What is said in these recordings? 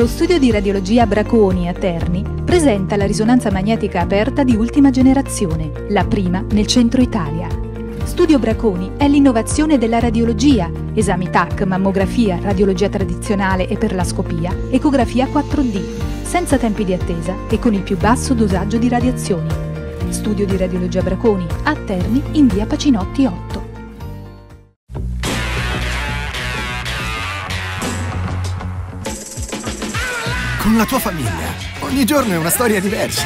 Lo studio di radiologia Braconi a Terni presenta la risonanza magnetica aperta di ultima generazione, la prima nel centro Italia. Studio Braconi è l'innovazione della radiologia, esami TAC, mammografia, radiologia tradizionale e per la scopia, ecografia 4D, senza tempi di attesa e con il più basso dosaggio di radiazioni. Studio di radiologia Braconi a Terni in via Pacinotti 8. Con la tua famiglia. Ogni giorno è una storia diversa.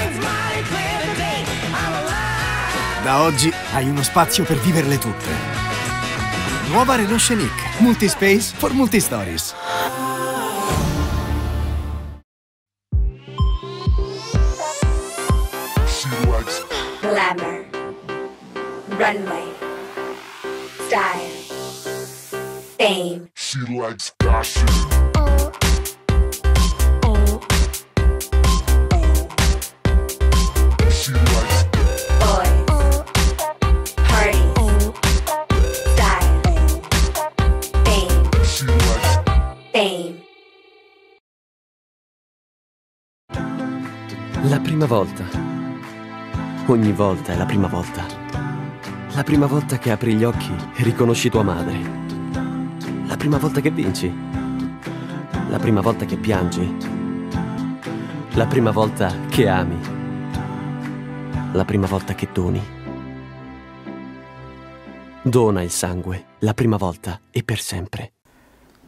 Da oggi hai uno spazio per viverle tutte. Nuova Renault Scenic. Multispace for Multistories. Glamour. Runway. Style. Fame. She likes volta. Ogni volta è la prima volta. La prima volta che apri gli occhi e riconosci tua madre. La prima volta che vinci. La prima volta che piangi. La prima volta che ami. La prima volta che doni. Dona il sangue, la prima volta e per sempre.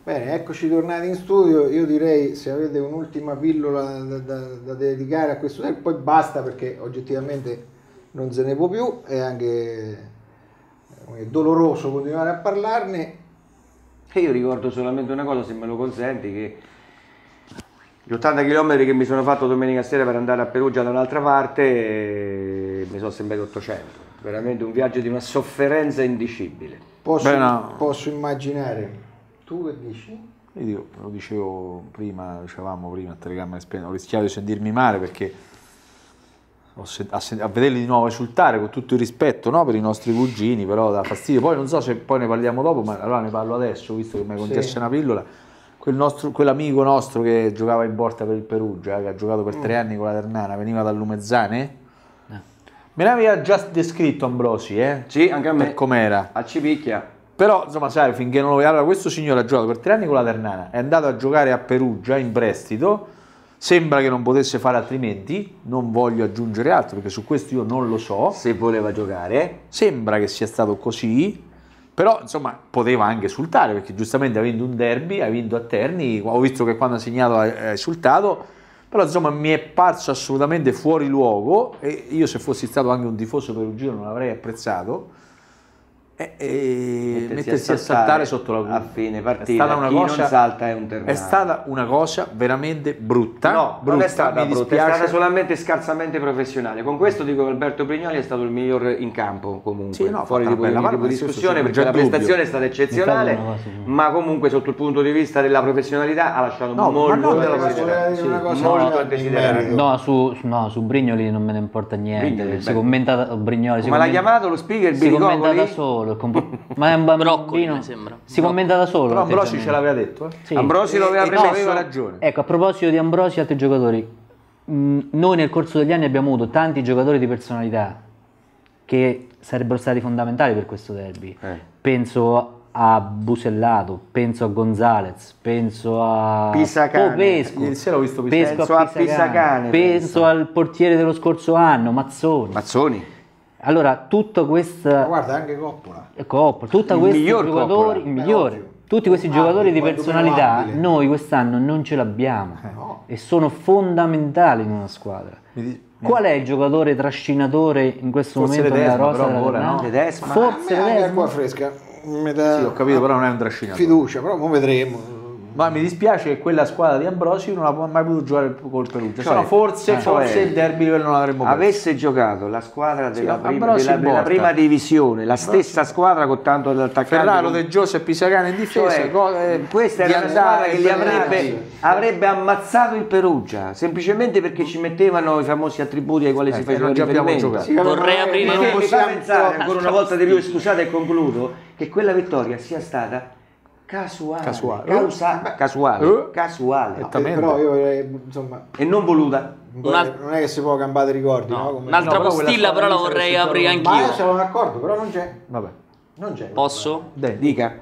Bene, eccoci tornati in studio. Io direi se avete un'ultima pillola da, da- da dedicare a questo tempo, poi basta perché oggettivamente non se ne può più, è anche eh, doloroso continuare a parlarne. E io ricordo solamente una cosa, se me lo consenti, che gli 80 km che mi sono fatto domenica sera per andare a Perugia da un'altra parte eh, mi sono sembrati 800. Veramente un viaggio di una sofferenza indicibile. Posso, Beh, no. posso immaginare. Tu che dici? Io lo dicevo prima, dicevamo prima a telecamera spenta, ho rischiato di sentirmi male perché a, a vederli di nuovo esultare con tutto il rispetto no, per i nostri cugini, però dà fastidio. Poi non so se poi ne parliamo dopo, ma allora ne parlo adesso, visto che mi hai concesso Sì. una pillola. Quel nostro- quell'amico nostro che giocava in porta per il Perugia, che ha giocato per Mm. tre anni con la Ternana, veniva dal Lumezzane. Me l'aveva già descritto Ambrosi, eh? Sì, anche a me. Per com'era. A Cipicchia. Però, insomma, sai, finché non lo vedi. Allora, questo signore ha giocato per tre anni con la Ternana, è andato a giocare a Perugia in prestito. Sembra che non potesse fare altrimenti, non voglio aggiungere altro perché su questo io non lo so. Se voleva giocare. Sembra che sia stato così, però insomma poteva anche esultare perché giustamente ha vinto un derby, ha vinto a Terni, ho visto che quando ha segnato ha ha esultato, però insomma mi è parso assolutamente fuori luogo e io se fossi stato anche un tifoso perugino non l'avrei apprezzato. E, e mettersi, a saltare sotto la a fine partita. È stata una Chi cosa, non salta è un terreno. È stata una cosa veramente brutta. No, brutta, non è stata brutta, dispiace. è stata solamente scarsamente professionale. Con questo dico che Alberto Brignoli è stato il miglior in campo comunque, Sì, no, fuori di bella mano, di discussione perché la dubbio. prestazione è stata eccezionale, cosa, sì. ma comunque sotto il punto di vista della professionalità ha lasciato No, ma molto a desiderare. Molto a. No su, no, su Brignoli non me ne importa niente. Brignoli, si commenta Brignoli. Come l'ha chiamato lo speaker Si commenta da solo. Il compo- Ma è un bambino. Broccoli, mi sembra. Si commenta da solo. Però Ambrosi l'atteggiamento. ce l'aveva detto. eh. Sì. Ambrosi lo aveva E- e preso aveva ragione. Ecco, a proposito di Ambrosi e altri giocatori, mh, noi nel corso degli anni abbiamo avuto tanti giocatori di personalità che sarebbero stati fondamentali per questo derby. Eh. Penso a Busellato, penso a Gonzalez, penso a Pisacane. Popescu, Ieri sera ho visto Pisacane. Penso a Pisacane, penso penso. al portiere dello scorso anno, Mazzoni. Mazzoni. Allora, tutta Ma questa guarda, anche Coppola. Coppola, tutti Il questi miglior giocatori, Coppola. il migliore, tutti questi giocatori di personalità, noi quest'anno non ce l'abbiamo Eh, no. e sono fondamentali in una squadra. Qual è il giocatore trascinatore in questo Forse momento nella Ledesma, rosa però della Ternana? no? Ledesma. Forse Ledesma. acqua fresca. Dà Sì, ho capito, però non è un trascinatore. fiducia, però mo vedremo. Ma mi dispiace che quella squadra di Ambrosi non ha mai potuto giocare col Perugia. Cioè, forse, eh, forse cioè, il derby quello non l'avremmo preso. Avesse giocato la squadra della, Sì, prima, della- della prima divisione, la stessa squadra con tanto d'attaccante. Ferraro, De Giose e Pisacane in difesa. Cioè, co- eh, questa era una Diandà squadra che li avrebbe, avrebbe ammazzato il Perugia semplicemente perché ci mettevano i famosi attributi ai quali Eh, si faceva riferimento. giocato. Vorrei aprire- Ma non possiamo- pensare ancora una volta di più, scusate e concludo, che quella vittoria sia stata Casuale. Casuale. Causa- casuale. Eh. Casuale. Eh, Esattamente. però io vorrei, insomma, E non voluta. non è- non è che si può campare ricordi, no? Come- Un'altra No, postilla però la vorrei aprire stato- Ma io anch'io. sono d'accordo, però non c'è. Vabbè. Non c'è. Posso? Dai, Dica.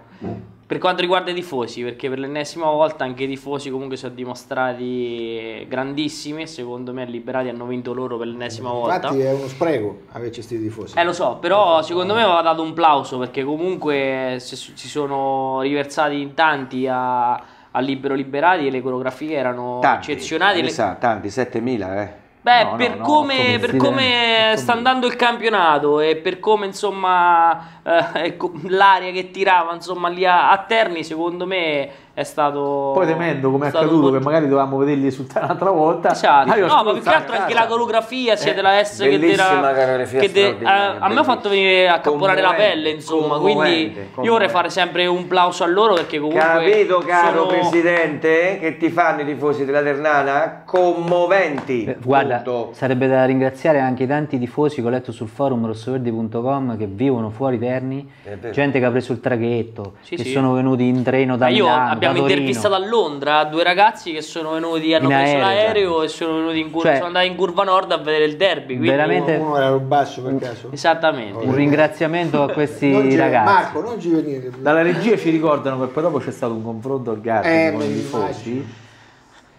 Per quanto riguarda i tifosi, perché per l'ennesima volta anche i tifosi comunque si sono dimostrati grandissimi e secondo me liberati hanno vinto loro per l'ennesima volta. Infatti è uno spreco averci sti tifosi. Eh lo so, però secondo me va dato un plauso perché comunque si, sono riversati in tanti a, a Libero Liberati e le coreografie erano Tanti. eccezionali. Le- sa, tanti, 7000, eh. Beh, No, no, per, no, come, otto per come sta andando il campionato e per come insomma eh, ecco, l'aria che tirava insomma lì a, a Terni, secondo me è stato. Poi temendo come è accaduto che magari dovevamo vederli risultare un'altra volta. Esatto. Ah, No, ma più che altro anche la coreografia sia Eh, della S che della. Che de- a, a me ha fatto venire a caporare la pelle, insomma. commovente, Quindi io vorrei fare sempre un plauso a loro perché comunque. Capito, caro sono- Presidente, che ti fanno i tifosi della Ternana? Commoventi. Eh, Guarda, Punto. sarebbe da ringraziare anche i tanti tifosi che ho letto sul forum rossoverdi.com che vivono fuori Terni, gente che ha preso il traghetto, Sì, che sì. sono venuti in treno da Ma io Milano, abbiamo intervistato a Londra due ragazzi che sono venuti, hanno In preso aereo, l'aereo e sono venuti in curva, Cioè, sono andati in curva nord a vedere il derby. Quindi veramente- Uno era basso per caso. Esattamente. Un ringraziamento a questi Non ragazzi. Marco, non ci venire. Dalla regia ci ricordano che poi dopo c'è stato un confronto Gardi Eh, con i lo tifosi.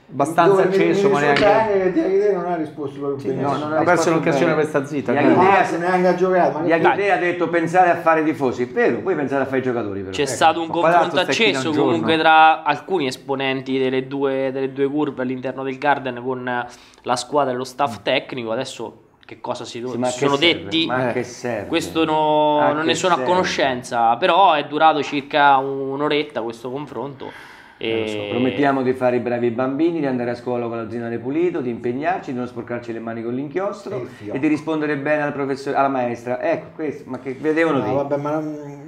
Abbastanza acceso, ma neanche. anche che Diaghiete non ha risposto proprio bene. no, non Ha perso l'occasione per sta zitta. Aguilera- Ah, se neanche ha giocato. Ma Diaghiete ha detto pensare a fare i tifosi. Vero, voi pensate a fare i giocatori però. C'è stato un poi confronto acceso comunque tra alcuni esponenti delle due, delle due curve all'interno del Garden con la squadra e lo staff tecnico. Adesso che cosa si, Sì, ma si che sono serve? detti? Ma che serve? Questo no- A non che ne sono serve? a conoscenza, però è durato circa un'oretta questo confronto. Eh, lo so. Promettiamo di fare i bravi bambini, di andare a scuola con l'alzinare pulito, di impegnarci, di non sporcarci le mani con l'inchiostro e di rispondere bene al professore, alla maestra. Ecco, questo, ma che vedevano No, dire. vabbè, ma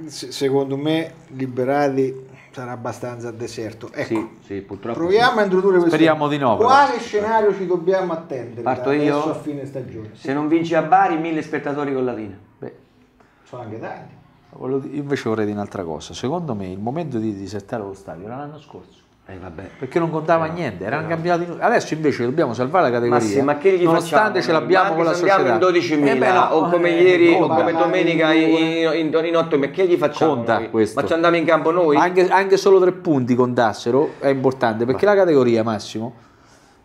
secondo me Liberati sarà abbastanza deserto. Ecco, Sì, sì, purtroppo. proviamo a introdurre questo. Speriamo di no, però. Quale scenario ci dobbiamo attendere Parto io? a fine stagione? sì. Se non vinci a Bari, mille spettatori con Latina. Beh, Sono anche tanti. Invece vorrei dire un'altra cosa. Secondo me il momento di disettare lo stadio era l'anno scorso. Eh. Perché non contava niente, erano cambiati. Adesso invece dobbiamo salvare la categoria. Ma sì, ma che gli nonostante facciamo? ce l'abbiamo Ma con la società. in 12.000 Eh beh, no, o come eh, ieri o conta. come ma- domenica in, in- in, in, in 8 ma che gli facciamo Conta noi? questo. Ma ci andiamo in campo noi? Anche, anche solo tre punti contassero è importante perché la categoria Massimo,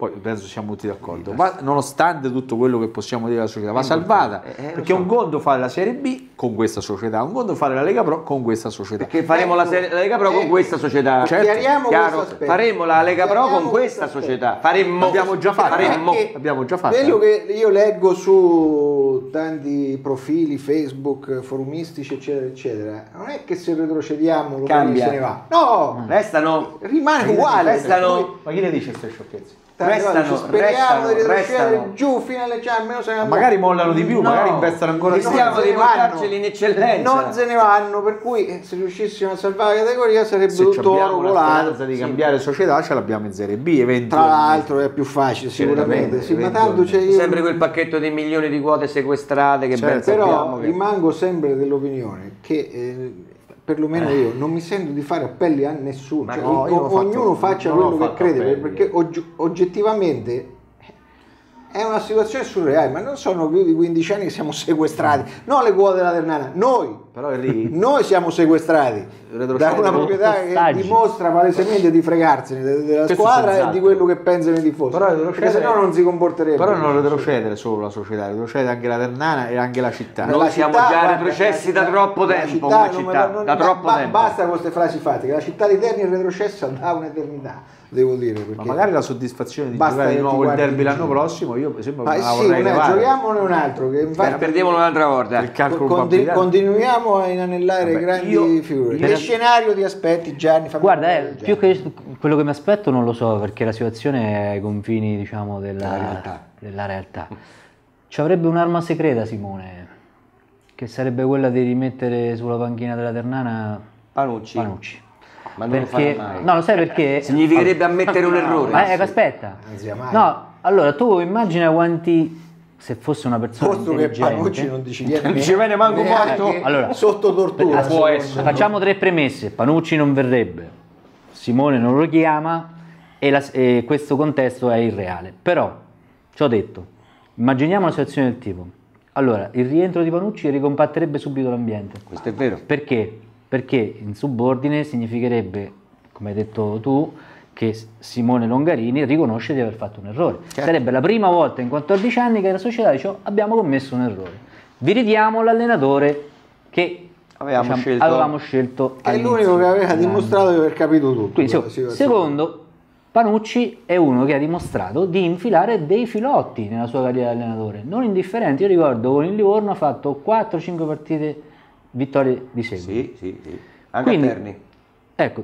poi penso siamo tutti d'accordo, va, nonostante tutto quello che possiamo dire della società, va salvata Eh, eh, lo perché so. un conto fare la Serie B con questa società, un conto fare la Lega Pro con questa società. Perché faremo la, serie- la Lega Pro con Ecco, questa società. Certo, chiariamo Chiaro? questo aspetto. Faremo la Lega Pro con questa società. Faremmo. Abbiamo già fatto. Faremmo. Perché Abbiamo già fatto. Quello che io leggo su tanti profili Facebook, forumistici, eccetera, eccetera, non è che se retrocediamo Lombardi Cambia. se ne va. No, Restano. rimane uguale. Restano. Ma chi le dice queste sciocchezze? Restano, speriamo restano, di restano. giù fino alle cioè, almeno se. Magari mollano di più, No, magari investono ancora di più. se di portarceli in eccellenza. Non se ne vanno, per cui eh, se riuscissimo a salvare la categoria sarebbe Se tutto oro volato. di cambiare società, ce l'abbiamo in Serie B. Tra l'altro è più facile sicuramente, sì, ma tanto c'è io, Sempre quel pacchetto di milioni di quote sequestrate che ben Certo, sappiamo però che- rimango sempre dell'opinione che eh, perlomeno io non mi sento di fare appelli a nessuno, Cioè, no, o- ognuno faccia quello che crede, appelli. perché oggi- oggettivamente è una situazione surreale, ma non sono più di 15 anni che siamo sequestrati, non le quote della Ternana, noi, Però Enrico, noi siamo sequestrati da una proprietà che dimostra palesemente di fregarsene de- della Questo squadra e di quello che pensano i tifosi, Però perché retrocedere- se no non si comporterebbe. Però non retrocedere solo la società, retrocede anche la Ternana e anche la città. Noi La siamo città, già retrocessi da troppo tempo come non me città, lo- non- da troppo ba- tempo. Basta con queste frasi fatte, che la città di Terni è retrocessa da un'eternità, devo dire. Perché... Ma magari la soddisfazione di Basta giocare di nuovo il derby l'anno prossimo, io per esempio Ma la sì, vorrei un- levare. giochiamone un altro, che Per infatti perdiamo un'altra volta. Il calcolo con- probabilità. Continuiamo a inanellare Vabbè, grandi io- figure. Che scenario ti aspetti Gianni? Guarda, eh, più che quello che mi aspetto non lo so, perché la situazione è ai confini, diciamo, della, Della realtà. della realtà. Ci avrebbe un'arma segreta, Simone, che sarebbe quella di rimettere sulla panchina della Ternana Panucci. Panucci. Ma non Perché, lo farà mai. no, lo sai perché? Significherebbe ammettere un errore. Eh, ecco, aspetta. Non sia mai. No, allora tu immagina quanti se fosse una persona Posto che. Panucci non ci viene Non ci viene manco morto. Allora, sotto tortura. Può essere. Facciamo tre premesse. Panucci non verrebbe, Simone non lo chiama e, la- e questo contesto è irreale. Però, ci ho detto, immaginiamo una situazione del tipo. Allora, il rientro di Panucci ricompatterebbe subito l'ambiente. Questo è vero. Perché? Perché in subordine significherebbe, come hai detto tu, che Simone Longarini riconosce di aver fatto un errore. Sarebbe la prima volta in 14 anni che la società dice "Oh, abbiamo commesso un errore. Vi ridiamo l'allenatore che Avevamo diciamo, scelto- avevamo scelto È l'unico che aveva dimostrato di aver capito tutto. Quindi, secondo, Panucci è uno che ha dimostrato di infilare dei filotti nella sua carriera di allenatore, non indifferenti. Io ricordo con il Livorno ha fatto 4-5 partite vittorie di seguito. Sì, sì, sì. Anche Quindi- a Terni. Ecco,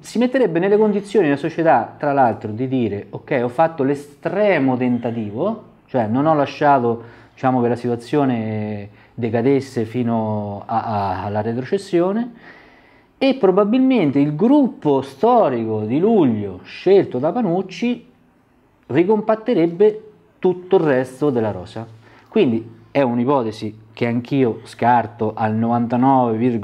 si metterebbe nelle condizioni la società, tra l'altro, di dire ok, ho fatto l'estremo tentativo, cioè non ho lasciato diciamo, che la situazione decadesse fino a- a- alla retrocessione e probabilmente il gruppo storico di luglio scelto da Panucci ricompatterebbe tutto il resto della rosa. Quindi è un'ipotesi che anch'io scarto al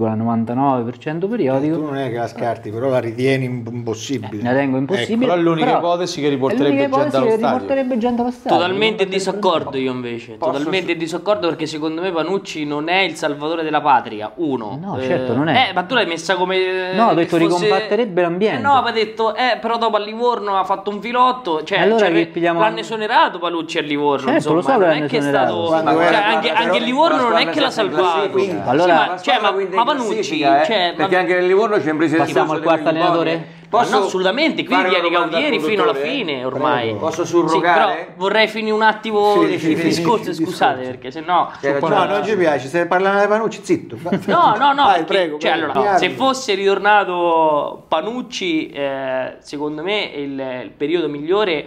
99,99% periodico. Tu non è che la scarti, però la ritieni im- impossibile. La tengo impossibile. Ecco, però è l'unica però ipotesi che riporterebbe gente allo che stadio. riporterebbe gente allo stadio. Totalmente in disaccordo io invece, totalmente in disaccordo perché secondo me Panucci non è il salvatore della patria, uno. No, certo, non è. Eh, ma tu l'hai messa come... No, ho che detto ricompatterebbe l'ambiente. Eh, no, ma ha detto, eh, però dopo a Livorno ha fatto un filotto, cioè, Allora cioè, che pigliamo- l'hanno esonerato Panucci a Livorno, Certo, insomma, lo so non l'hanno è che è esonerato. stato... Quando cioè, anche, però- anche il Livorno non è che l'ha salvato. Allora- Sì, La ma, cioè, ma, classifica, eh, cioè, perché anche nel Livorno c'è un presidente Passiamo al quarto allenatore? Ma no, assolutamente, qui viene Gaudieri fino alla fine ormai. Prego. Posso Sì, surrogare? però vorrei finire un attimo Sì, il sì, il sì, discorso, sì, sì, scusate, discorso. perché sennò... Ragione. No, non ci piace, se parlano di Panucci, zitto. No, no, no, Vai, perché, prego, cioè, prego. allora, se fosse ritornato Panucci, eh, secondo me il, il periodo migliore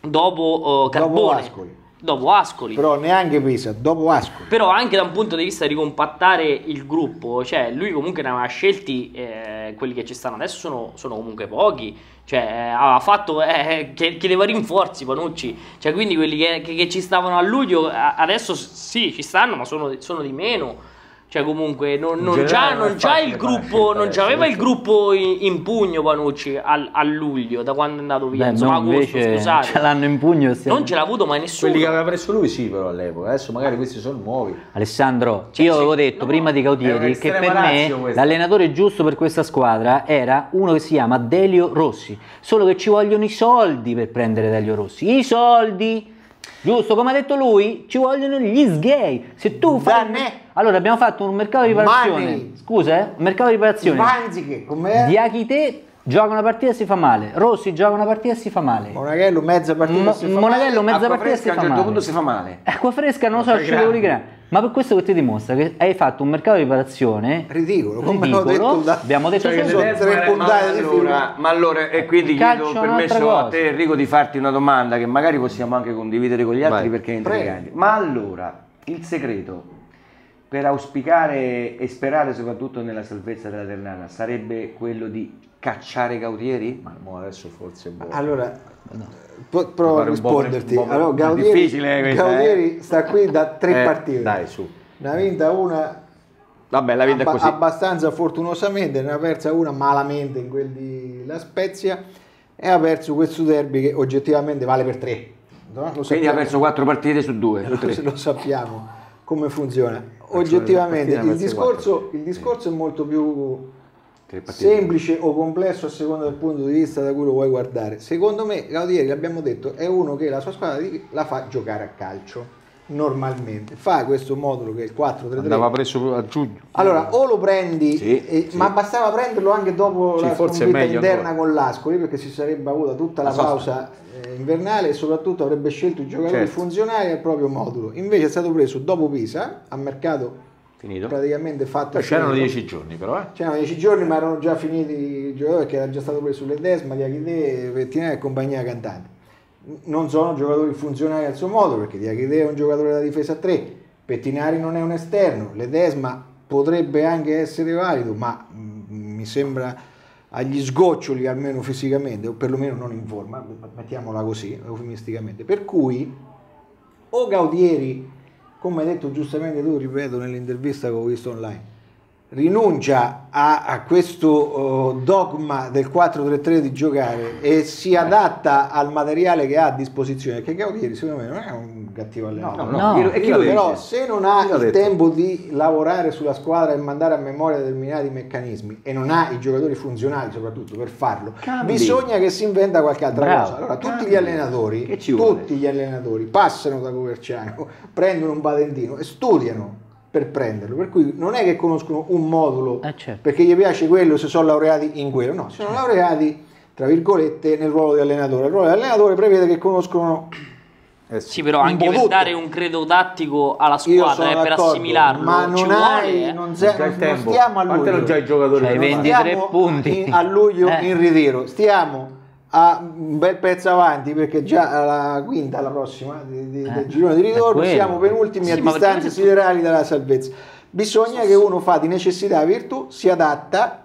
dopo oh, Carbone. Ascoli. Dopo Ascoli. Però neanche Pisa, dopo Ascoli. Però anche da un punto di vista di ricompattare il gruppo, cioè lui comunque ne aveva scelti, eh, quelli che ci stanno adesso sono, sono comunque pochi, cioè eh, aveva fatto, eh, che- chiedeva rinforzi Panucci, cioè quindi quelli che, che- che ci stavano a luglio adesso sì ci stanno ma sono, sono di meno. Cioè comunque non, non già, non già il gruppo, non c'aveva il gruppo in, in pugno Panucci al- a luglio, da quando è andato via, Beh, insomma no, agosto, invece scusate. ce l'hanno in pugno. stiamo- Non ce l'ha avuto mai nessuno. Quelli che aveva preso lui sì però all'epoca, adesso magari questi sono nuovi. Alessandro, Cioè, io sì, avevo detto no, prima di è Gaudieri che per me questa. l'allenatore giusto per questa squadra era uno che si chiama Delio Rossi. Solo che ci vogliono i soldi per prendere Delio Rossi. I soldi! Giusto, come ha detto lui, ci vogliono gli sgay. Se tu fai. Danne. Allora, abbiamo fatto un mercato di riparazione. Money. Scusa, eh? Un mercato di riparazione. Vanziche, com'è? Diachite gioca una partita e si fa male. Rossi gioca una partita e si fa male. Monaghello, mezza partita. Mo- si fa Monaghello, male. mezza Acqua partita e si fresca a fa un certo male. punto si fa male. Acqua fresca non lo so, ci devo grande. Ma per questo che ti dimostra che hai fatto un mercato di riparazione Ridicolo, come ridicolo. detto da- Abbiamo detto Cioè, sono tre puntate di allora, ma allora, e quindi calcio chiedo permesso a te Enrico di farti una domanda che magari possiamo anche condividere con gli altri Vai. perché è intrigante. Ma allora, il segreto per auspicare e sperare soprattutto nella salvezza della Ternana sarebbe quello di cacciare Gautieri? Ma adesso forse è buono. Allora, po- provo a risponderti. un po' Allora, Gaudieri, difficile questa, Gaudieri sta qui da tre Eh, partite. Dai, su. Ne ha vinta una Vabbè, la vinta è abba- così. abbastanza fortunosamente, ne ha persa una malamente in quel di La Spezia e ha perso questo derby che oggettivamente vale per tre. No? Lo Quindi ha perso quattro partite su due, su lo, lo sappiamo come funziona. Oggettivamente il discorso, il discorso è molto più semplice o complesso a seconda del punto di vista da cui lo vuoi guardare. Secondo me Gaudieri, l'abbiamo detto, è uno che la sua squadra la fa giocare a calcio normalmente. Fa questo modulo che è il 4-3-3. Andava preso a giugno. Allora, o lo prendi, Sì, e- sì. ma bastava prenderlo anche dopo Sì, la sconfitta interna ancora. con l'Ascoli, perché si sarebbe avuta tutta la, La pausa eh, invernale e soprattutto avrebbe scelto i giocatori Certo. funzionali al proprio modulo. Invece è stato preso dopo Pisa, a mercato Finito. praticamente fatto. C'erano finito. dieci giorni però, eh. C'erano dieci giorni, ma erano già finiti i giocatori perché era già stato preso Ledesma, Diachite, Pettinelli e compagnia cantante. Non sono giocatori funzionali al suo modo perché Diachite è un giocatore da difesa a 3, Pettinari non è un esterno, Ledesma potrebbe anche essere valido, ma mm, mi sembra agli sgoccioli almeno fisicamente, o perlomeno non in forma, mettiamola così, eufemisticamente. Per cui o Gaudieri, come hai detto giustamente tu, ripeto nell'intervista che ho visto online, rinuncia a, a questo oh, dogma del 4-3-3 di giocare e si adatta al materiale che ha a disposizione, che Gaudieri secondo me non è un cattivo allenatore. No, no, e chi lo però se non ha il detto? tempo di lavorare sulla squadra e mandare a memoria determinati meccanismi e non ha i giocatori funzionali soprattutto per farlo, Cambi. bisogna che si inventa qualche altra Bravo. cosa. Allora, tutti gli allenatori, tutti gli allenatori passano da Coverciano, prendono un patentino e studiano per prenderlo, per cui non è che conoscono un modulo Eh, certo. perché gli piace quello se sono laureati in quello, no, sono laureati tra virgolette nel ruolo di allenatore. Il ruolo di allenatore prevede che conoscono Eh Sì, però Un anche per tutto. dare un credo tattico alla squadra sono e per assimilarlo ma non hai, vuole, eh. non, se- Non non tempo. stiamo a luglio, non c'hai i giocatori. Non 23 stiamo punti. in- a luglio Eh. in ritiro, stiamo a un bel pezzo avanti perché già alla quinta, la prossima di- di- Eh, del girone di ritorno, siamo penultimi Sì, a distanze siderali dalla salvezza. Bisogna che uno fa di necessità virtù, si adatta.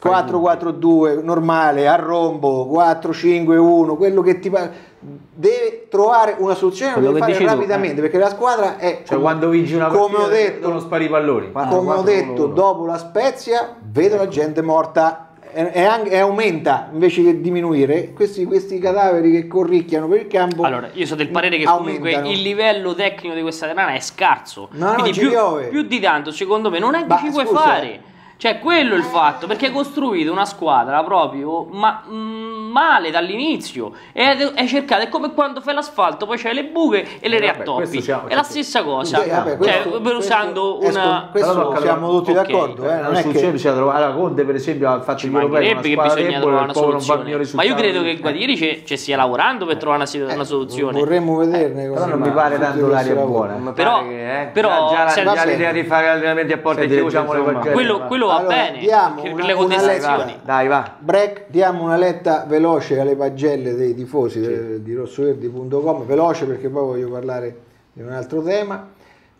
4-4-2 normale a rombo 4-5-1 quello che ti pare deve trovare una soluzione lo Quello deve fare dici tu, rapidamente perché la squadra è Cioè come- quando vinci una come partita ho detto devono spari i palloni. come ho detto dopo la Spezia vedo la gente morta e, e aumenta invece che diminuire questi, questi cadaveri che corricchiano per il campo Allora, io sono del parere che comunque aumentano. il livello tecnico di questa Ternana è scarso. No, no, più, piove. più di tanto, secondo me, non è che ci puoi scusa, fare. Cioè, quello è il fatto, perché hai costruito una squadra proprio ma, mm, male dall'inizio. E hai, hai cercato, è come quando fai l'asfalto, poi c'hai le buche e le Eh, riattoppi. questo siamo- è la stessa cosa. Sì, vabbè, cioè, questo- per questo usando è una... questo tocca- siamo tutti ok. d'accordo eh, la non è soluzione che bisogna trovare. Allora, Conte, per esempio, ha fatto il europeo. che una squadra bisogna debole, trovare una non soluzione. Ma io credo che Guadieri ci, ci stia lavorando per trovare una, una soluzione. vorremmo vederne Però non mi pare tanto l'aria buona. Però- che, eh, però, già, l'idea di fare allenamenti a porte chiuse quello va Allora, bene diamo che per una- le una contestazioni. lettera. dai va break diamo una letta veloce alle pagelle dei tifosi de- di rossoverdi.com veloce perché poi voglio parlare di un altro tema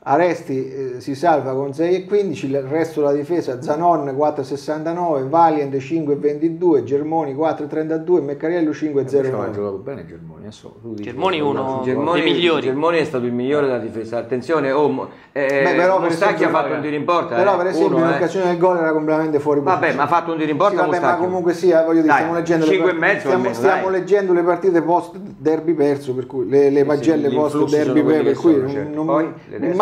Aresti eh, si salva con 6,15, il resto della difesa Zanon 4,69, Valiant 5,22, Germoni 4,32, Meccariello Però ha 5,09. giocato bene Germoni. adesso Germoni uno Germoni, dei migliori. Germoni è stato il migliore della difesa attenzione oh, eh, Beh, però, per Mustacchi ha esempio, fatto un tiro in porta Però eh, per esempio uno, in eh. occasione del gol era completamente fuori Vabbè, posizione. ma ha fatto un tiro in porta Sì, vabbè, ma comunque sia, voglio dire, Dai, stiamo leggendo le cinque e partite- mezzo stiamo, almeno, stiamo leggendo le partite post derby perso, per cui le, le pagelle gli post derby quelli per cui non- certo. non-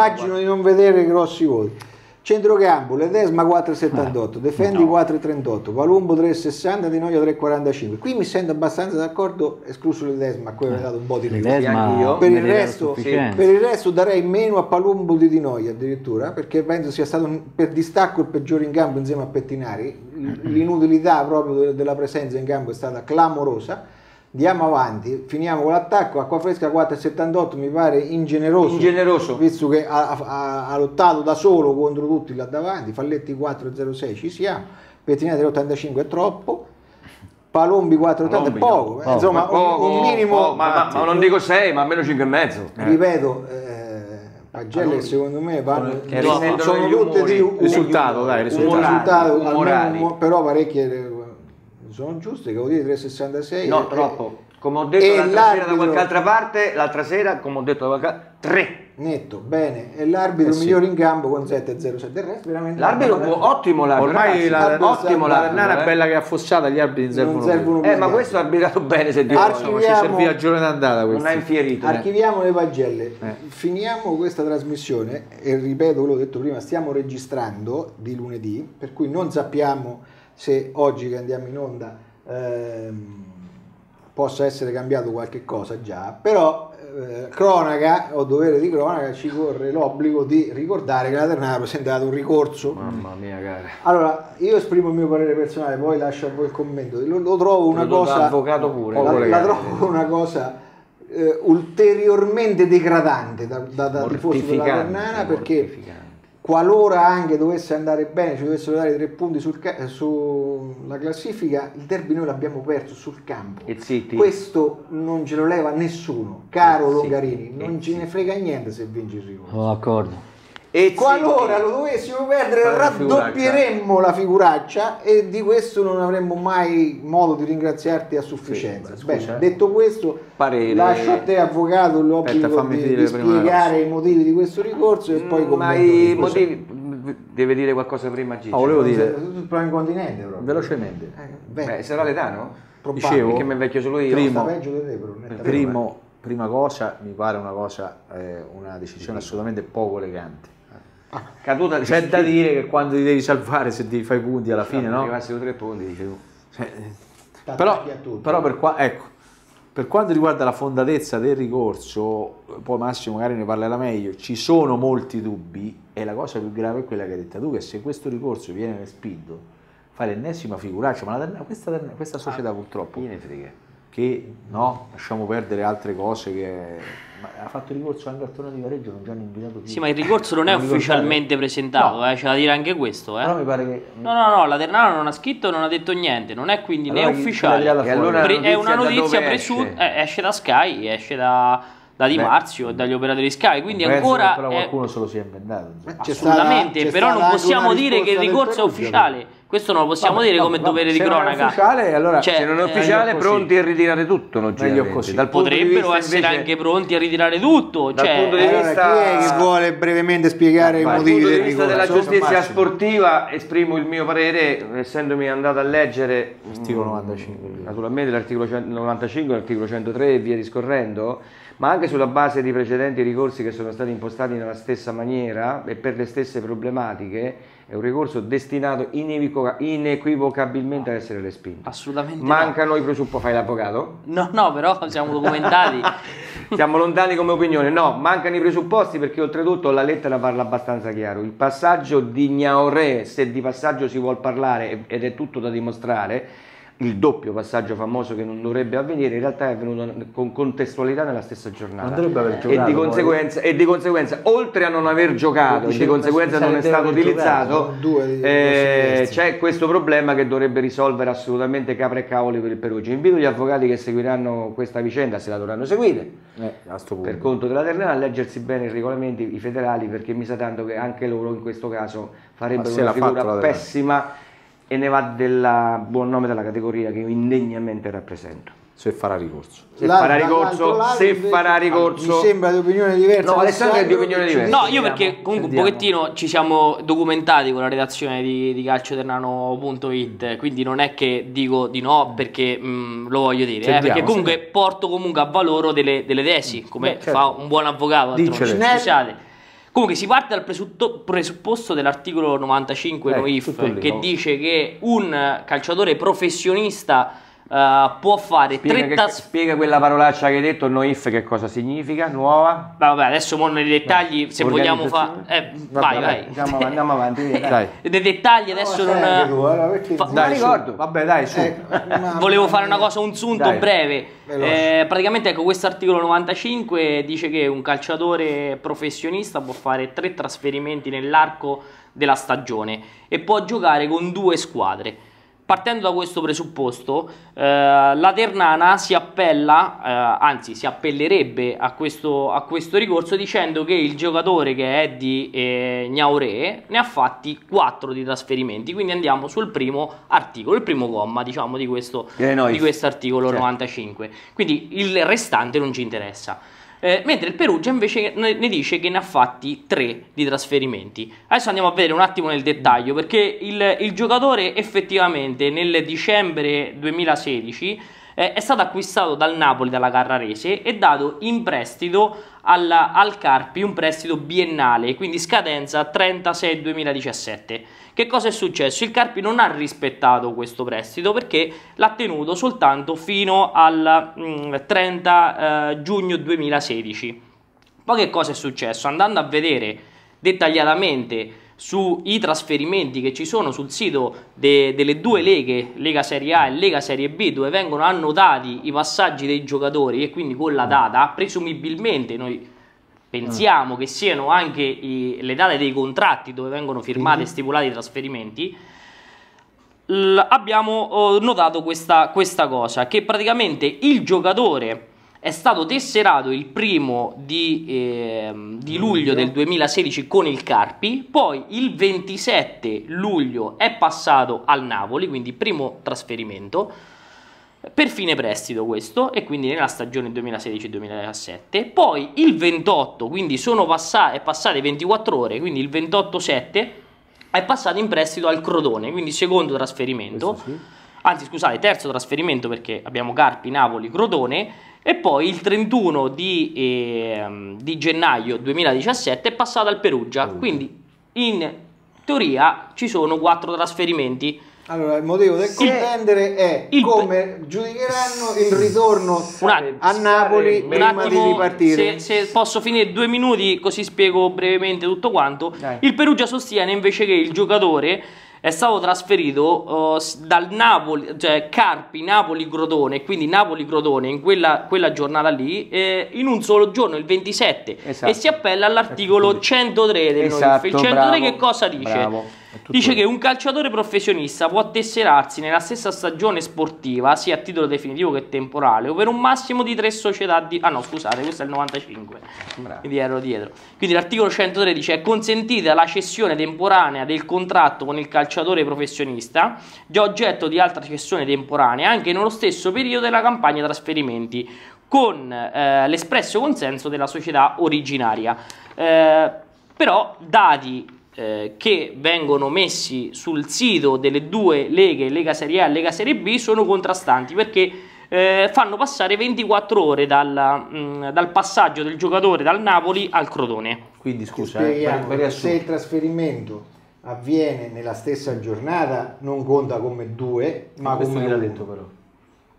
immagino di non vedere grossi voti. Centrocampo, Ledesma 4,78, Defendi 4,38, Palumbo 3,60, Di Noia 3,45. Qui mi sento abbastanza d'accordo, escluso Ledesma, a cui aveva dato un po' di anch'io. Per il, resto, per il resto darei meno a Palumbo di Di Noia addirittura perché penso sia stato per distacco il peggiore in campo insieme a Pettinari l'inutilità proprio de- della presenza in campo è stata clamorosa Andiamo avanti, finiamo con l'attacco. Acqua fresca 4,78 mi pare ingeneroso. Ingeneroso. Visto che ha, ha- ha lottato da solo contro tutti là davanti. Falletti 4,06 ci siamo. Pettinati 85 è troppo. Palombi 4,80 è poco. no. eh, Insomma, un- Poco, un, minimo. poco, ma, ma- ma non dico 6 ma almeno 5 e mezzo Ripeto, eh, pagelle secondo me vanno, sono, sono tutte umori. di un Risultato, dai, un risultato. risultato, almeno Umorali. un- però parecchie eh, sono giuste, che vuol dire 3,66. no eh, troppo come ho detto e l'altra sera da qualche altra parte l'altra sera come ho detto da qualche 3 Netto, bene, e l'arbitro Eh sì. migliore in campo con 7,07. Del resto veramente l'arbitro può- ottimo l'arbitro Ormai la, l'arbitro ottimo la è eh. bella che è affossata, gli arbitri non servono non più. servono più eh ma questo ha arbitrato bene se Dio Archiviamo- vuole. Ci serviva il giorno d'andata non questo. ha infierito eh. Archiviamo le pagelle, Eh. finiamo questa trasmissione e ripeto quello che ho detto prima, stiamo registrando di lunedì, per cui non sappiamo se oggi che andiamo in onda ehm, possa essere cambiato qualche cosa già, però eh, cronaca o dovere di cronaca ci corre l'obbligo di ricordare che la Ternana ha presentato un ricorso mamma mia cara allora, io esprimo il mio parere personale, poi lascio a voi il commento. Lo, lo trovo una cosa. avvocato pure. la, la trovo una cosa eh, ulteriormente degradante da, da, da tifoso della Ternana perché. Qualora anche dovesse andare bene, ci dovessero dare tre punti sul ca- eh, sulla classifica, il derby noi l'abbiamo perso sul campo. E zitti. Questo non ce lo leva nessuno, caro E Longarini, non e ce ne frega niente se vinci il rigore. Sono d'accordo. E Qualora lo dovessimo perdere, la raddoppieremmo la figuraccia e di questo non avremmo mai modo di ringraziarti a sufficienza. Sì, Bene, scusa, eh. detto questo, Parere. lascio a te, avvocato, l'obbligo di, di spiegare i motivi di questo ricorso e poi Mm, Ma commento i motivi deve dire qualcosa prima Gigi. Ah, volevo dire- sei proprio incontinente proprio. Velocemente. Eh, beh, Beh, sarà l'età, probabile. Dicevo, Perché mi invecchio solo io. primo- Sta peggio di te. Primo, prima cosa, mi pare una cosa, eh, una decisione assolutamente poco elegante. Caduta di C'è da dire che quando ti devi salvare, se ti fai punti alla fine, no? Arrivassero tre punti, dicevo. Cioè, T'attacchi però, però per, qua- ecco, per quanto riguarda la fondatezza del ricorso, poi Massimo magari ne parlerà meglio, ci sono molti dubbi e la cosa più grave è quella che hai detto tu, che se questo ricorso viene respinto, fai l'ennesima figuraccia, ma la questa, questa società purtroppo, Chi ne frega? Che no, lasciamo perdere altre cose che... Ma ha fatto ricorso anche al torneo di Vareggio, non ci hanno invitato più. Sì, ma il ricorso non è Non ufficialmente presentato, No. eh, c'è da dire anche questo. Eh. Però mi pare che... No, no, no, la Ternana non ha scritto, non ha detto niente, non è quindi Allora né ufficiale. allora è una notizia presunta, esce? eh, esce da Sky, esce da, da Di Beh. Marzio e dagli operatori Sky, quindi Penso ancora... però è- qualcuno se lo sia inventato. Assolutamente, stata- c'è però non possiamo dire che il del ricorso è ufficiale. Questo non lo possiamo Vabbè, dire come vabbè, dovere di se non è cronaca. ufficiale, allora- Cioè, Se non è eh, ufficiale, pronti a ritirare tutto, logicamente. così. Dal potrebbero essere invece- anche pronti a ritirare tutto. Dal cioè, punto di Allora, vista- chi è che vuole brevemente spiegare i Vai. Dal motivi punto di del vista della giustizia Massimo. sportiva esprimo il mio parere, essendomi andato a leggere Articolo mm, 95. naturalmente l'articolo 195, l'articolo 103 e via discorrendo, ma anche sulla base di precedenti ricorsi che sono stati impostati nella stessa maniera e per le stesse problematiche, è un ricorso destinato inequivoca- inequivocabilmente ad essere respinto. assolutamente Mancano i presupposti, fai l'avvocato? no. No, no, però siamo documentati. Siamo lontani come opinione, no, mancano i presupposti perché oltretutto la lettera parla abbastanza chiaro. Il passaggio di Gnaoré, se di passaggio si vuol parlare ed è tutto da dimostrare, il doppio passaggio famoso che non dovrebbe avvenire, in realtà è avvenuto con contestualità nella stessa giornata. Non dovrebbe aver e, giocato, di poi. conseguenza, e di conseguenza, oltre a non aver giocato e di conseguenza non è stato utilizzato, due di- eh, c'è questo problema che dovrebbe risolvere assolutamente capra e cavoli per il Perugia. Invito gli avvocati che seguiranno questa vicenda, se la dovranno seguire, Eh, per conto della Ternana a leggersi bene i regolamenti, i federali, perché mi sa tanto che anche loro in questo caso farebbero una figura pessima e ne va del buon nome della categoria che io indegnamente rappresento. Se farà ricorso. Se Là- farà ricorso, se farà ricorso... Mi sembra di opinione diversa. No, Alessandro è di opinione diversa. No, io perché comunque un Sentiamo. pochettino ci siamo documentati con la redazione di, di calcioternano.it, quindi non è che dico di no perché mh, lo voglio dire, eh, perché comunque porto comunque a valoro delle, delle tesi, come Beh, certo. fa un buon avvocato. Diccele. scusate. Comunque si parte dal presupposto dell'articolo 95 Eh, lì, che no? dice che un calciatore professionista eh, può fare Spiega, tre che- tas- spiega quella parolaccia che hai detto, no if, che cosa significa, nuova? Vabbè, adesso mo nei dettagli, se vogliamo fare... Eh, vai, vai. Andiamo, avanti, andiamo avanti. via, dai. Dai. Nei dettagli adesso No, non... sai anche tu, allora, perché Fa-? Dai, ricordo. Vabbè, dai, su. Eh, Volevo fare una cosa, un sunto breve. Eh, praticamente, ecco, questo articolo 95 dice che un calciatore professionista può fare tre trasferimenti nell'arco della stagione e può giocare con due squadre. Partendo da questo presupposto, eh, la Ternana si appella, eh, anzi si appellerebbe a questo, a questo ricorso dicendo che il giocatore che è di eh, Gnauré ne ha fatti 4 di trasferimenti. Quindi andiamo sul primo articolo, il primo comma diciamo di questo, Eh, di questo articolo Certo. 95. Quindi il restante non ci interessa. Eh, mentre il Perugia invece ne, dice che ne ha fatti tre di trasferimenti. Adesso andiamo a vedere un attimo nel dettaglio perché il, il giocatore effettivamente nel dicembre 2016 eh, è stato acquistato dal Napoli, dalla Carrarese e dato in prestito al, al Carpi, un prestito biennale, quindi scadenza 36-2017. Che cosa è successo? Il Carpi non ha rispettato questo prestito perché l'ha tenuto soltanto fino al mm, 30 eh, giugno 2016. Poi che cosa è successo? Andando a vedere dettagliatamente sui trasferimenti che ci sono sul sito de- delle due leghe, Lega Serie A e Lega Serie B, dove vengono annotati i passaggi dei giocatori e quindi con la data, presumibilmente noi pensiamo che siano anche i- le date dei contratti dove vengono firmati e stipulati i trasferimenti, l- abbiamo oh, notato questa, questa cosa, che praticamente il giocatore è stato tesserato il primo di, ehm, di luglio. del 2016 con il Carpi, poi il 27 luglio è passato al Napoli, quindi primo trasferimento, per fine prestito questo, e quindi nella stagione 2016-2017, poi il 28, quindi sono passate, è passate 24 ore, quindi il 28-7 è passato in prestito al Crotone, quindi secondo trasferimento, anzi scusate, terzo trasferimento perché abbiamo Carpi, Napoli, Crotone, e poi il 31 di, ehm, di gennaio 2017 è passato al Perugia, quindi in teoria ci sono quattro trasferimenti. Allora, il motivo del Sì. contendere è Il come giudicheranno il ritorno attimo, a Napoli un prima attimo, di ripartire. Se, se posso finire due minuti così spiego brevemente tutto quanto. Dai. Il Perugia sostiene invece che il giocatore è stato trasferito s- dal Napoli, cioè Carpi, Napoli, Crotone, quindi Napoli, Crotone in quella, quella giornata lì, eh, in un solo giorno, il 27, Esatto. e si appella all'articolo 103 del Esatto, NOIF. Il 103 bravo, che cosa dice? bravo. Dice che un calciatore professionista può tesserarsi nella stessa stagione sportiva, sia a titolo definitivo che temporale, o per un massimo di tre società di... Ah no, scusate, questo è il 95, Bravo. quindi ero dietro. Quindi l'articolo 103 dice è consentita la cessione temporanea del contratto con il calciatore professionista, già oggetto di altra cessione temporanea, anche nello stesso periodo della campagna trasferimenti, con eh, l'espresso consenso della società originaria. Eh, però dati eh, che vengono messi sul sito delle due leghe, Lega Serie A e Lega Serie B, sono contrastanti perché eh, fanno passare 24 ore dal, mh, dal passaggio del giocatore dal Napoli al Crotone. Quindi scusa, eh, per, se il trasferimento avviene nella stessa giornata non conta come due, ma come l'ha uno. detto però?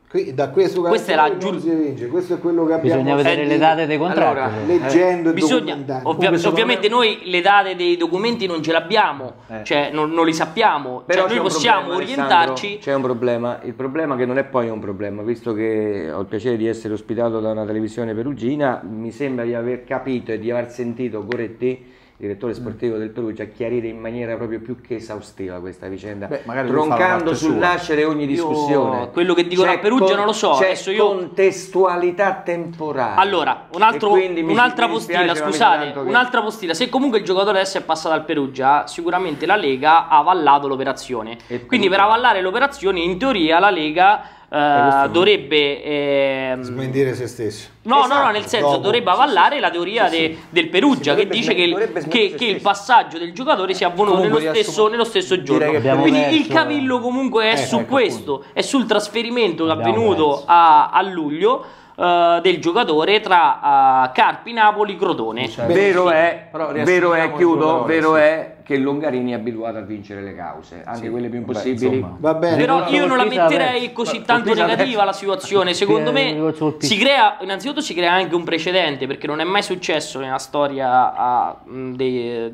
Qui- da questo Questa è caso la non giur- si evince, questo è quello che abbiamo Bisogna vedere le date dei contratti. Allora, però. leggendo e Bisogna, ovvia- ovviamente me- noi le date dei documenti non ce l'abbiamo, Eh. cioè non, non li sappiamo, Però cioè, noi possiamo problema, orientarci. C'è un problema, il problema che non è poi un problema, visto che ho il piacere di essere ospitato da una televisione perugina, mi sembra di aver capito e di aver sentito Goretti, direttore sportivo del Perugia, chiarire in maniera proprio più che esaustiva questa vicenda, Beh, troncando sul nascere ogni discussione. quello che dicono a Perugia non lo so, C'è adesso io- contestualità temporale. Allora, un altro- un'altra mi postilla, mi scusate, che- un'altra postilla. Se comunque il giocatore adesso è passato al Perugia, sicuramente la Lega ha avallato l'operazione. E Quindi per avallare l'operazione, in teoria la Lega eh, no. dovrebbe... ehm, smentire se stesso. No, no, no, Esatto, nel senso dopo. dovrebbe avallare la teoria de- del Perugia Sì, che dice che, il- che- che il passaggio del giocatore sia avvenuto Comunque, nello stesso, nello stesso giorno. Quindi il messo- cavillo comunque è Ecco, su ecco, questo, è sul trasferimento che è avvenuto a, a luglio eh, del giocatore tra eh, Carpi, Napoli, Crotone. Cioè, Vero è, Però vero è, chiudo, vero sì. è che Longarini è abituato a vincere le cause, anche Sì, quelle più impossibili. Va bene. Però io non la metterei così tanto negativa la situazione. Secondo me si crea, innanzitutto si crea anche un precedente perché non è mai successo nella storia mh, dei-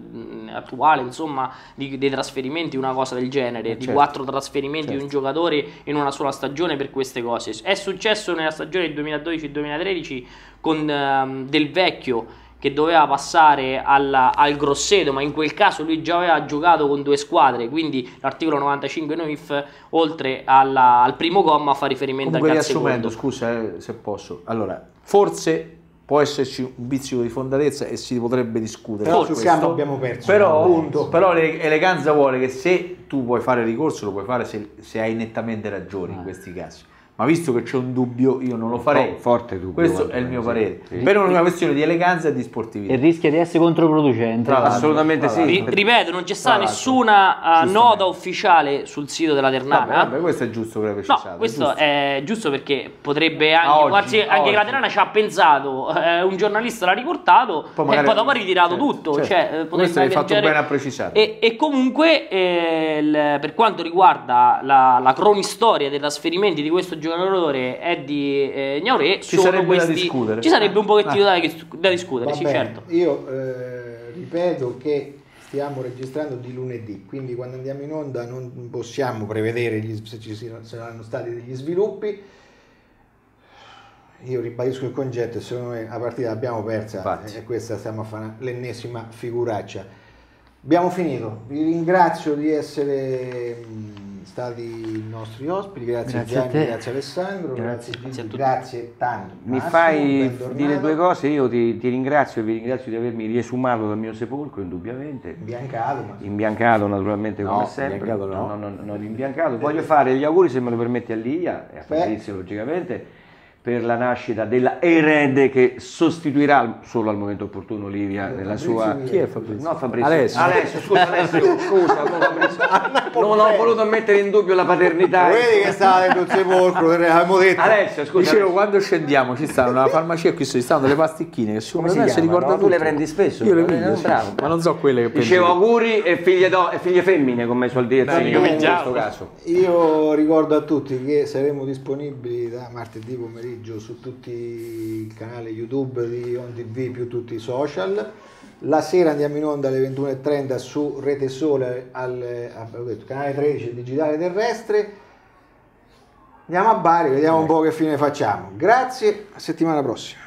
attuale, insomma, di- dei trasferimenti una cosa del genere, di certo. quattro trasferimenti di un giocatore in una sola stagione per queste cose. È successo nella stagione del 2012-2013 con ehm, Del Vecchio che doveva passare alla- al Grosseto, ma in quel caso lui già aveva giocato con due squadre, quindi l'articolo 95 NOIF, oltre alla- al primo comma, fa riferimento Comunque al riassumendo, scusa eh, se posso. Allora, forse può esserci un vizio di fondatezza e si potrebbe discutere. Però su sul campo abbiamo perso. Però, Punto. però le- eleganza vuole che se tu vuoi fare ricorso lo puoi fare se, se hai nettamente ragione Ah. in questi casi. Ma visto che c'è un dubbio, io non lo farei. fo- forte dubbio, Questo è il mio sì, parere. sì. Per una questione di eleganza e di sportività. E rischia di essere controproducente. Tra. Assolutamente Tra sì. Ri- ripeto, non c'è stata nessuna uh, nota ufficiale sul sito della Vabbè, Ternana. vabbè, questo è giusto precisato. No, questo giusto. è giusto perché potrebbe anche, oggi, anche oggi. la Ternana ci ha pensato, eh, un giornalista l'ha riportato Poi e magari- poi dopo ha ritirato certo, tutto. certo. Cioè, eh, Questo hai fatto bene a precisare. E, e comunque eh, il- per quanto riguarda la, la cronistoria dei trasferimenti di questo giocatore Eddie eh, Gnauré, Ci sarebbe da questi- discutere. Ci sarebbe un pochettino Ah. da, da discutere, sì, certo. Io eh, ripeto che stiamo registrando di lunedì, quindi quando andiamo in onda non possiamo prevedere gli- se ci saranno stati degli sviluppi. Io ribadisco il concetto e secondo me la partita l'abbiamo persa Infatti. e questa stiamo a fare l'ennesima figuraccia. Abbiamo finito, vi ringrazio di essere mh, stati i nostri ospiti, grazie, Grazie a Gianni, te. grazie Alessandro, grazie, Grazie. A tutti. grazie tanto. Mi Massimo, fai bentornato. dire due cose, io ti, ti ringrazio e vi ringrazio di avermi riesumato dal mio sepolcro, indubbiamente. Biancato, ma Imbiancato naturalmente come No, sempre, imbiancato no. no, no, no, no, imbiancato. Voglio fare gli auguri se me lo permetti a Lia e a. Fabrizio logicamente per la nascita della erede che sostituirà solo al momento opportuno Livia nella Fabrizio sua... Chi è Fabrizio? No Fabrizio. Alessio. Alessio, scusa Alessio, scusa, no, Fabrizio. Non ho voluto mettere in dubbio la paternità. Vedi che stava dentro il sepolcro, avevamo detto. Alessio, scusa. Dicevo, quando scendiamo ci stanno una farmacia qui ci stanno delle pasticchine che si chiama? ricorda No, tu le prendi spesso, Io le eh, sì. bravo. ma non so quelle che Dicevo prendi. auguri e figlie, do- e figlie femmine, come suol dire Dai, in io questo caso. Io ricordo a tutti che saremo disponibili da martedì pomeriggio su tutti i canali YouTube di On TV più tutti i social. La sera andiamo in onda alle 21.30 su Rete Sole al avevo detto, canale 13 il digitale terrestre. Andiamo a Bari, vediamo un po' che fine facciamo. Grazie, a settimana prossima.